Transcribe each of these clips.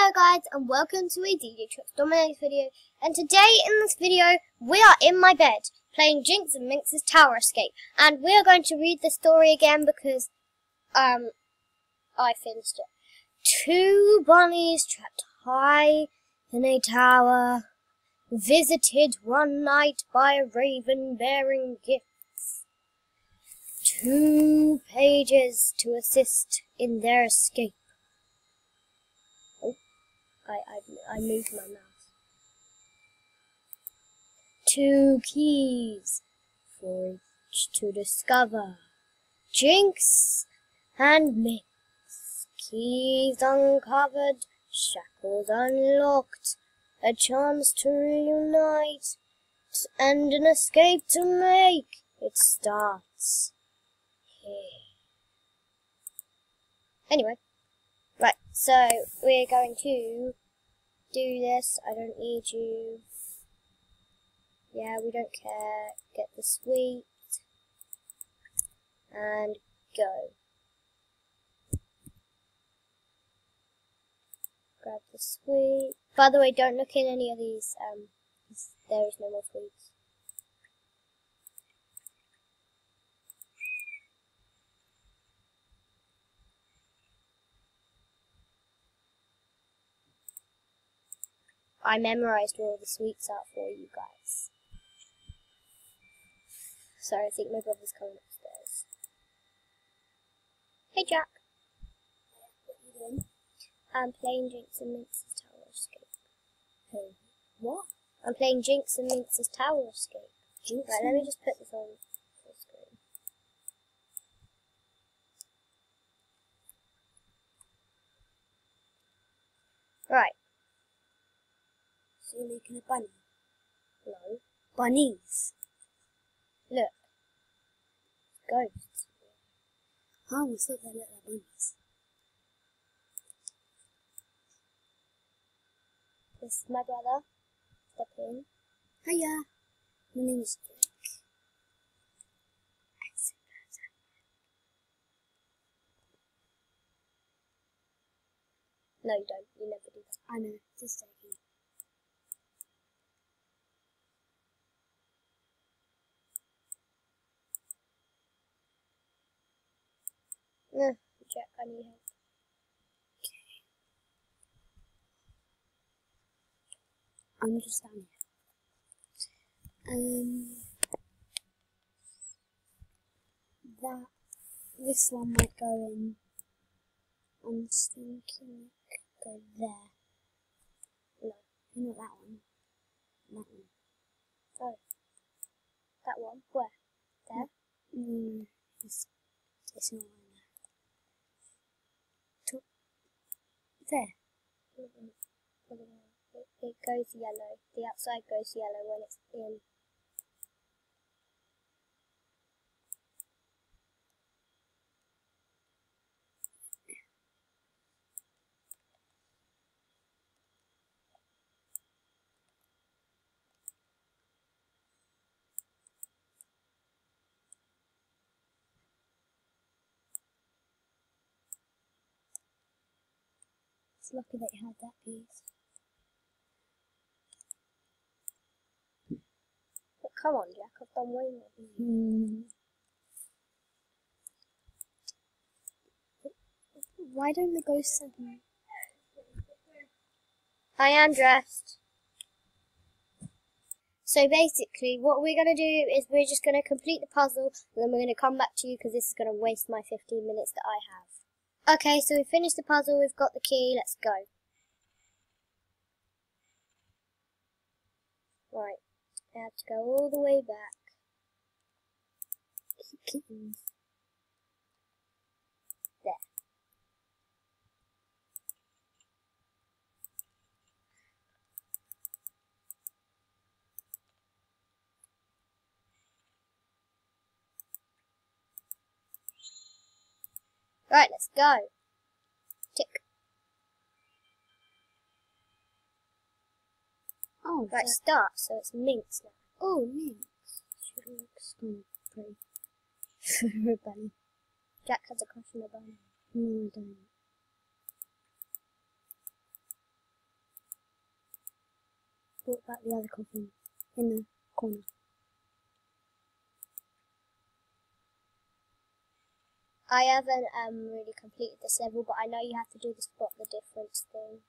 Hello guys and welcome to a DJ ChuckZ Dominates video and today in this video we are in my bed playing Jinx and Minx's Tower Escape and we are going to read the story again because um I finished it. Two bunnies trapped high in a tower visited one night by a raven bearing gifts. Two pages to assist in their escape. I, I, I moved my mouse. Two keys for each to discover. Jinx and Minx. Keys uncovered, shackles unlocked, a chance to reunite, and an escape to make. It starts here. Anyway. Right, so we're going to do this. I don't need you. Yeah, we don't care. Get the sweet. And go. Grab the sweet. By the way, don't look in any of these. Um, there is no more sweets. I memorized all the sweets out for you guys. Sorry, I think my brother's coming upstairs. Hey Jack. What are you doing? I'm playing Jinx and Minx's Tower Escape. What? I'm playing Jinx and Minx's Tower Escape. Jinx Right, let me just put this on full screen. Right, So you're making a bunny? no. Bunnies? Look. Ghosts. I always thought they looked like bunnies. This is my brother. Step in. Hiya. My name is Jake. No, you don't. You never do that. I know, just joking. No, Jack, I need help. Okay. I'm just down here. Um, that, this one might go in. I'm thinking it could go there. No. Not that one. That one. Oh. That one? Where? There? Mm, it's, it's not on there. Top. There. It goes yellow. The outside goes yellow when it's in. It's lucky that you had that piece. But come on, Jack. I've done way more than you. Hmm. Why don't the ghosts have them? I am dressed. So basically, what we're going to do is we're just going to complete the puzzle, and then we're going to come back to you because this is going to waste my 15 minutes that I have. Okay, so we finished the puzzle, we've got the key, let's go. Right, I have to go all the way back. Right, let's go. Tick. Oh, right, start, so it's minx now. Oh, minx. She looks kind of pretty. Rebellion. Jack has a crush on Rebellion. No, I don't. Brought back the other coffin in the corner. I haven't um really completed this level, but I know you have to do the spot the difference thing.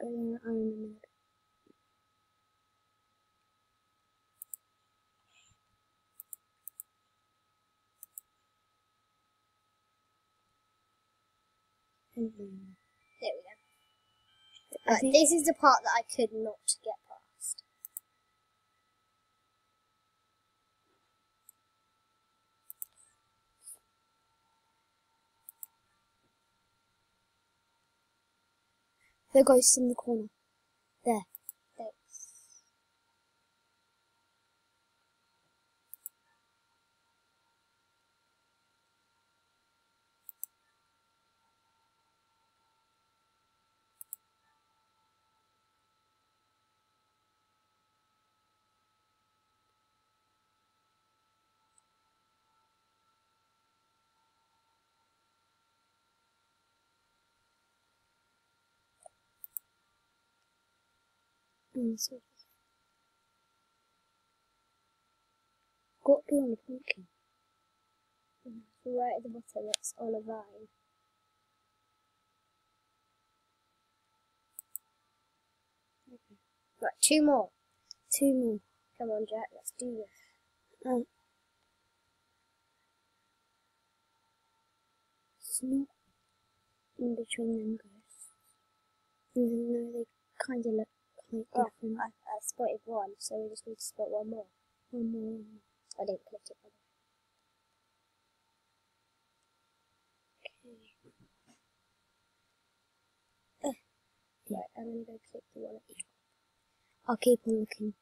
Uh, I remember. And then There we go. Think- this is the part that I could not get the ghost in the corner. There. Got to be on the pumpkin. Right at the bottom, it's on a vine. Right, two more. Two more. Come on, Jack, let's do this. Um, in between them ghosts. Even though they kind of look quite Oh, different. I, I spotted one, so we just need to spot one more. One more, one more. I didn't click it. by the. Right, I'm gonna go click the one at the top. I'll keep on looking.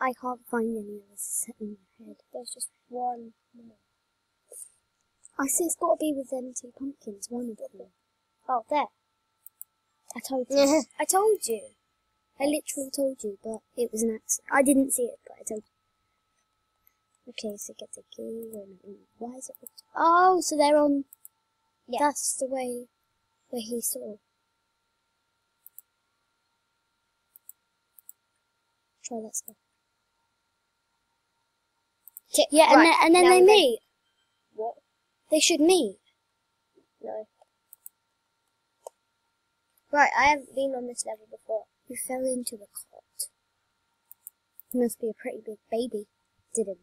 I can't find any others set in my head. There's just one more. I see it's got to be with them two pumpkins, one of them. Oh, there. I told you. I told you. I literally told you, but it was an accident. I didn't see it, but I told you. Okay, so get the key. Why is it? Oh, so they're on. Yeah. That's the way where he saw. Try that stuff. Yeah, and then, and then now they we meet. What? They should meet. No. Right, I haven't been on this level before. You fell into the cot. He must be a pretty big baby. Didn't.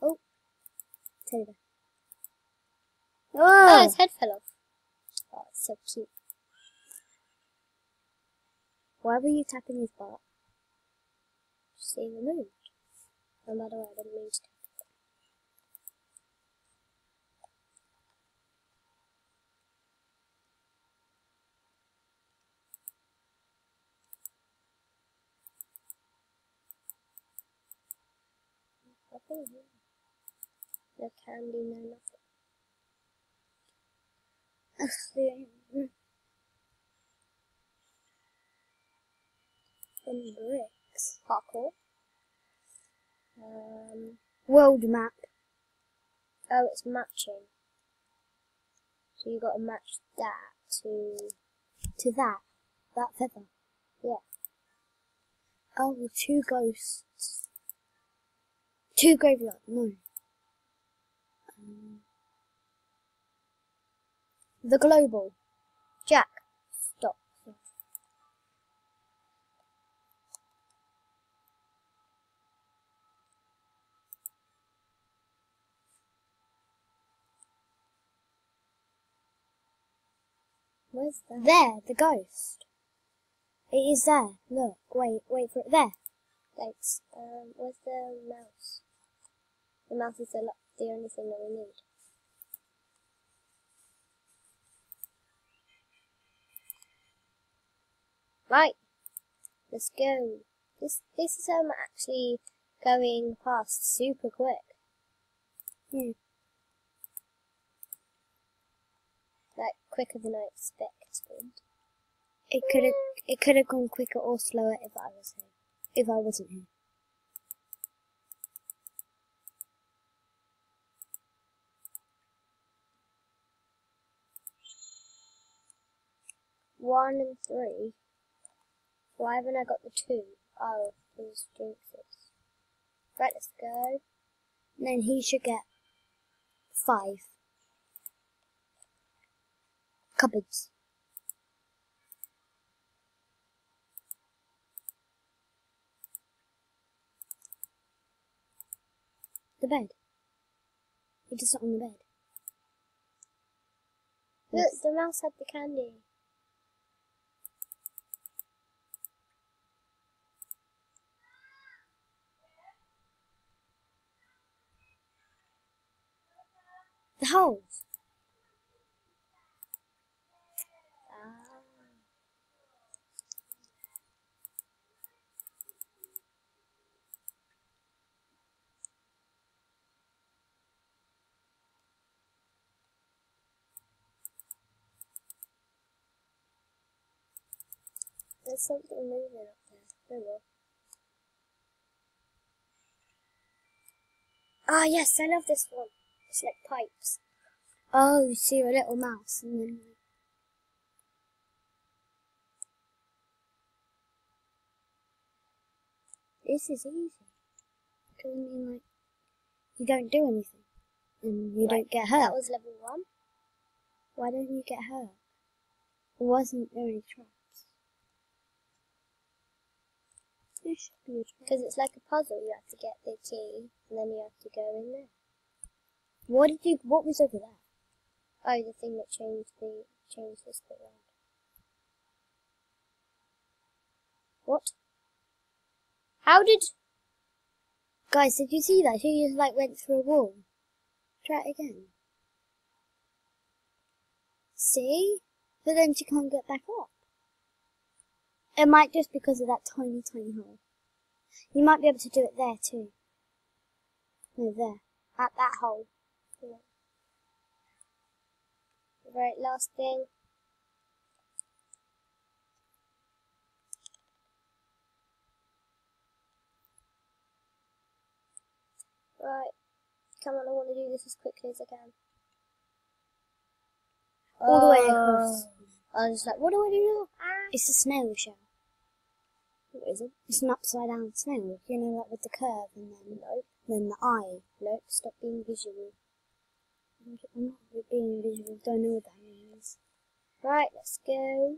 Oh. Teddy bear. Oh, Oh! his head fell off. Oh, it's so cute. Why were you tapping his butt? Just seeing the moon. No matter what, I didn't mean to. Nothing here. No candy, no nothing. Some bricks. Parkour. Um, World map. oh, it's matching. So you got to match that to. To that. That feather. Yeah. Oh, two ghosts. Two graveyard. No. Um, the global. Jack, stop. That? There, the ghost. It is there. Look, wait, wait for it. There. Thanks. Um, where's the mouse? The mouse is the, the only thing that we need. Right. Let's go. This this is um actually going past super quick. Hmm. Like quicker than I expected. It could have, it could have gone quicker or slower if I was here. if I wasn't here. One and three. Why haven't I got the two? Oh, these jinxes. Right, let's go. And then he should get five. Cupboards. The bed. It is on the bed. Look, the mouse had the candy. The holes. There's something moving up there. Oh well. Ah yes, I love this one. It's like pipes. Oh, you see a little mouse and then This is easy. Because I mean like you don't do anything. And you Right, don't get hurt. That was level one. Why don't you get hurt? It Wasn't there any traps? Because it's like a puzzle. You have to get the key, and then you have to go in there. What did you what was over there? Oh, the thing that changed the changed this bit. What? How did? Guys, did you see that? She just like went through a wall. Try it again. See? But then she can't get back up. It might just because of that tiny, tiny hole. You might be able to do it there too. No, there. At that hole. Yeah. Right, last thing. Right. Come on, I want to do this as quickly as I can. All the way across. Oh. I was like, what do I do now? Ah. It's a snail shell. What is it? It's an upside down snail. You know, like with the curve and then, Nope, then the eye. Look, stop being visual. I'm not being visual. Don't know what that is. Right, let's go.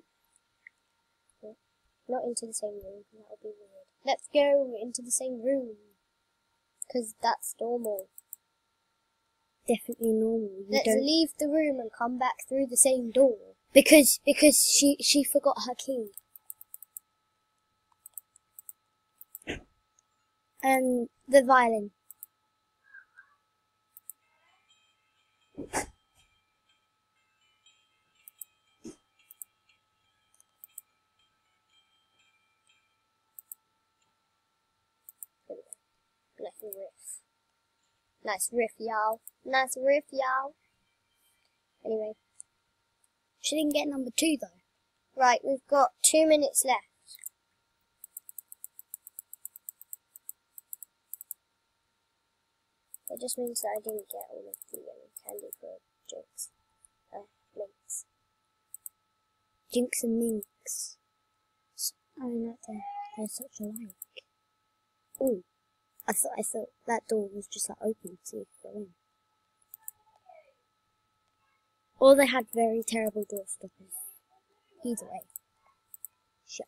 Not into the same room, that would be weird. Let's go into the same room. Because that's normal. Definitely normal. You Let's don't leave the room and come back through the same door. Because because she she forgot her key. And the violin. Nice riff. Nice riff, y'all. Nice riff, y'all. Anyway, She didn't get number two though. right, we've got two minutes left. It just means that I didn't get all of the um, candy for Jinx. Uh, Minx. Jinx and Minx. S- I mean that they're, they're such. Ooh. I thought I thought that door was just like open to go in. Or they had very terrible door stoppers. Either way. Shut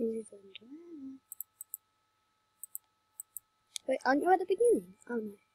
Wait, aren't you at the beginning? Oh no.